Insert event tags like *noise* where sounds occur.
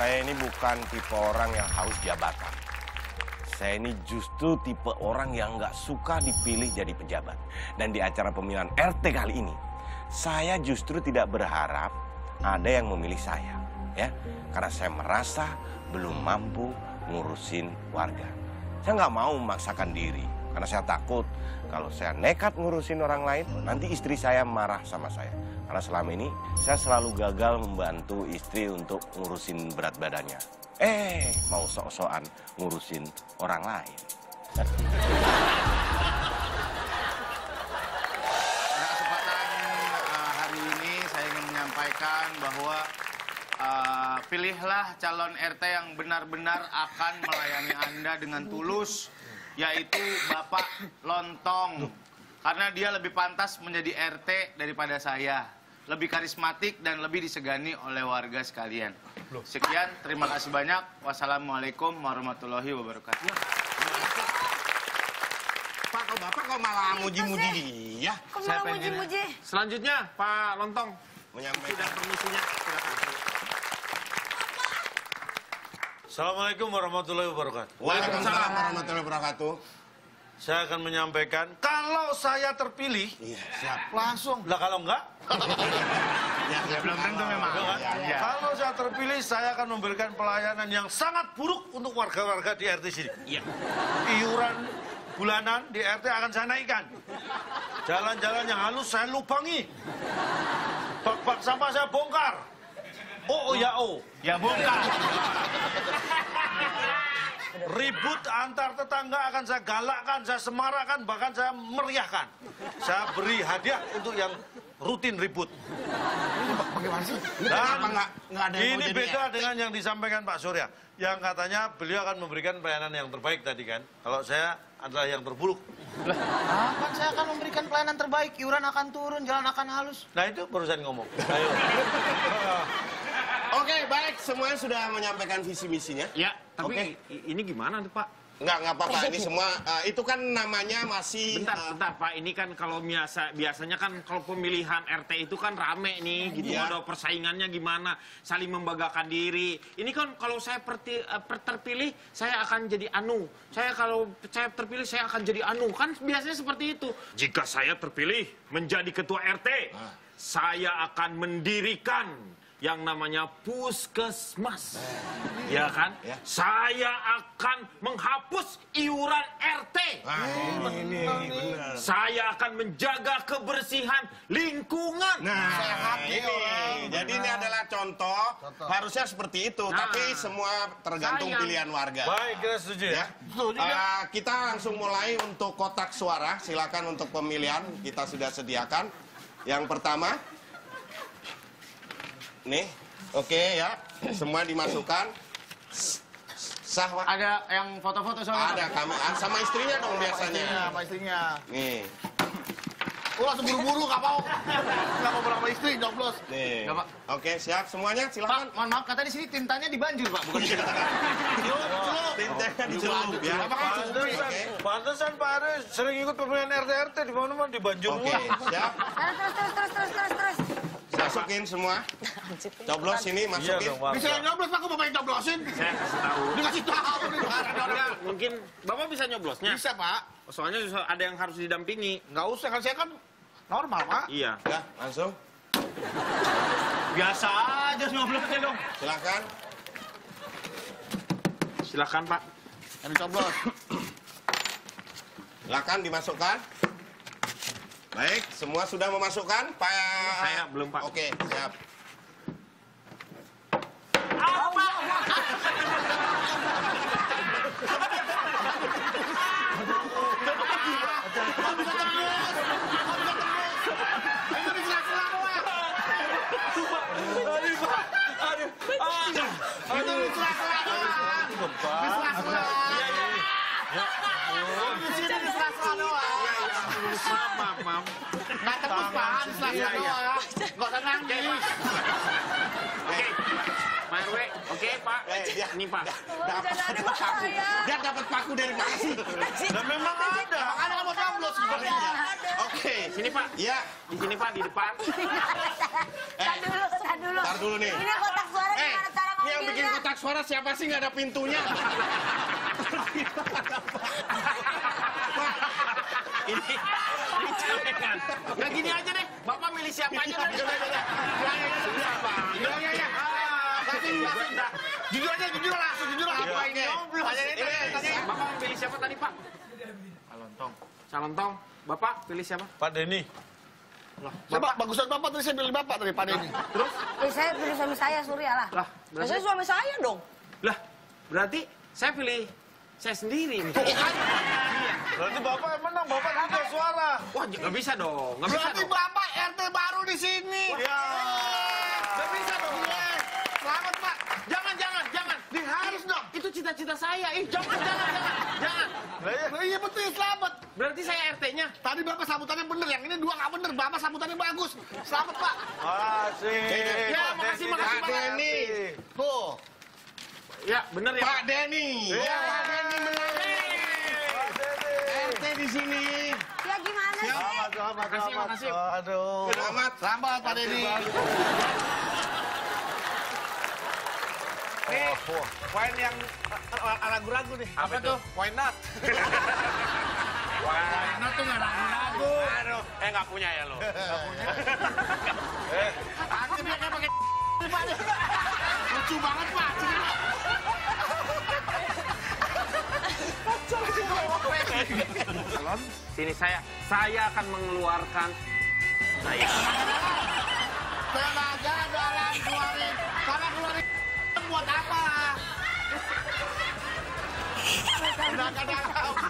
saya ini bukan tipe orang yang haus jabatan. Saya ini justru tipe orang yang nggak suka dipilih jadi pejabat. Dan di acara pemilihan RT kali ini, saya justru tidak berharap ada yang memilih saya. ya, Karena saya merasa belum mampu ngurusin warga. Saya nggak mau memaksakan diri, karena saya takut kalau saya nekat ngurusin orang lain, nanti istri saya marah sama saya. Karena selama ini saya selalu gagal membantu istri untuk ngurusin berat badannya. Eh, mau sok-sokan ngurusin orang lain. Pada kesempatan uh, hari ini saya ingin menyampaikan bahwa uh, pilihlah calon RT yang benar-benar akan melayani Anda dengan tulus, yaitu Bapak Lontong. Karena dia lebih pantas menjadi RT daripada saya. Lebih karismatik dan lebih disegani oleh warga sekalian. Sekian, terima kasih banyak. Wassalamualaikum warahmatullahi wabarakatuh. Pak, kok Bapak kok malah muji-muji dia? Kok malah muji-muji? Selanjutnya, Pak Lontong. Menyampaikan Sudah permisinya, Assalamualaikum warahmatullahi wabarakatuh. Waalaikumsalam warahmatullahi wabarakatuh. Saya akan menyampaikan kalau saya terpilih, Iya, siap. langsung. Lah kalau enggak, *laughs* Ya, ya, Belum tentu memang. enggak kan? Iya. Kalau saya terpilih, saya akan memberikan pelayanan yang sangat buruk untuk warga-warga di RT sini. Iya. Iuran bulanan di RT akan saya naikkan. Jalan-jalan yang halus saya lubangi. Bak-bak sampah saya bongkar. Oh, oh ya oh. Ya bukan. *laughs* Ribut antar tetangga akan saya galakkan, saya semarakkan, bahkan saya meriahkan. Saya beri hadiah untuk yang rutin ribut. Bagaimana sih? Ini Dan kenapa nggak nggak ada yang mau ini jadi beda RT? dengan yang disampaikan Pak Surya. Yang katanya beliau akan memberikan pelayanan yang terbaik tadi kan. Kalau saya adalah yang terburuk. Kapan saya akan memberikan pelayanan terbaik? Iuran akan turun, jalan akan halus. Nah itu barusan ngomong. *laughs* Ayo. *laughs* Oke, baik. Semuanya sudah menyampaikan visi misinya. Ya, tapi Oke. i- ini gimana tuh, Pak? Nggak, nggak apa-apa. Ini semua, eh, itu kan namanya masih... Bentar, eh, bentar, Pak. Ini kan kalau biasa biasanya kan kalau pemilihan RT itu kan rame nih, gitu. Iya. Ada persaingannya gimana, saling membanggakan diri. Ini kan kalau saya perti, per- terpilih, saya akan jadi anu. Saya kalau saya terpilih, saya akan jadi anu. Kan biasanya seperti itu. Jika saya terpilih menjadi ketua RT, saya akan mendirikan yang namanya puskesmas. Ya kan? Saya akan menghapus iuran RT. ah, ini, ini, benar. Saya akan menjaga kebersihan lingkungan. Nah, ini. Jadi ini adalah contoh. Harusnya seperti itu. Nah. Tapi semua tergantung Sayang. pilihan warga. Baik, kita setuju ya. Ya. Eh, kita langsung mulai untuk kotak suara. Silakan untuk pemilihan kita sudah sediakan. Yang pertama, nih, oke ya, semua dimasukkan. Sah, Pak? Ada yang foto-foto soalnya. Ada kamu ah, sama istrinya dong biasanya. Istrinya, sama istrinya. Nih, Oh, langsung buru-buru, gak mau. Gak mau pulang sama istri, nyoblos. nih. Pak. Oke, siap semuanya. Pak, Silakan. mohon maaf, kata di sini tintanya dibanjir, Pak. Bukan di sini. Tintanya dicelup ya. Apa kan. Pantesan Pak Aris sering ikut pemilihan RT RT di mana-mana di Banjur. Oke, siap. Terus, terus, terus, terus, terus, terus. Masukin semua. Coblos sini Iya masukin. dong, Pak. Bisa yang nyoblos, Pak. Aku mau main nyoblosin. Saya kasih tahu. Dikasih tahu. nih. Mungkin Bapak bisa nyoblosnya. Bisa, Pak. Soalnya susah- ada yang harus didampingi. Nggak usah, kan saya kan normal, Pak. Iya. Ya, langsung. Biasa aja nyoblosnya dong. Silakan. Silakan, Pak. Yang dicoblos. Silakan dimasukkan. Baik, semua sudah memasukkan? Pak Saya belum, Pak. Oke, siap. Maaf, maaf, maaf. Nggak tembus, Pak. Di sela-sela Iya, iya. doang. Nggak usah nangis. Oke. Pak RW, oke, Pak. Eh, dia, Ini, Pak. dapat ada paku. Dia dapat paku dari mana sih? Dan memang ada. Makanya kamu coblos sebenarnya. Oke. Sini, Pak. Iya, Di sini, Pak, di depan. *laughs* Tar dulu, tar dulu. Ntar dulu nih. Ini kotak suara eh, gimana cara ini yang bikin ngambilnya? kotak suara siapa sih nggak ada pintunya? *laughs* *laughs* Ini, ini celengan. Nah gini aja deh, Bapak milih siapa aja deh. Ya, ya, ya. Ah, kasih, kasih. Jujur aja, jujur langsung, jujur apa ini? Tanyain, tanyain. Bapak pilih siapa tadi Pak? Calontong. Calontong. Bapak pilih siapa? Pak Denny. Bapak, bagusan Bapak tadi saya pilih Bapak dari Pak Denny. Terus? Eh, saya pilih suami saya, Surya lah. Lah, Ya, berarti, saya suami saya dong. lah, berarti saya pilih saya sendiri nih. Berarti Bapak yang menang, Bapak tiga suara. Wah, nggak bisa dong, nggak bisa Berarti dong. Bapak RT baru di sini. Ya. Nggak bisa dong. Selamat Pak. Jangan, jangan, jangan. Ini harus dong. Itu cita-cita saya. Ih, jangan, jangan, jangan, jangan. Nah, iya betul, selamat. Berarti saya RT-nya. Tadi Bapak sambutannya bener, yang ini dua nggak bener. Bapak sambutannya bagus. Selamat Pak. Asik. Ya, makasih, makasih, Pak Denny. Tuh. Ya, bener ya. Pak Denny. Ya, Pak Denny menang. RT di sini. Ya gimana sih? Selamat, selamat, Makasih, selamat. makasih. Aduh. Selamat. Selamat Pak Denny. Nih, poin yang ragu-ragu nih. Apa tuh? Poin nut. Karena tuh nggak ragu-ragu. Aduh, eh nggak punya ya lo. Akhirnya kayak pakai Pak. *laughs* Lucu banget Pak. Sini saya, saya akan mengeluarkan saya. Tenaga dalam keluarin. Karena keluarin buat apa? Tenaga dalam.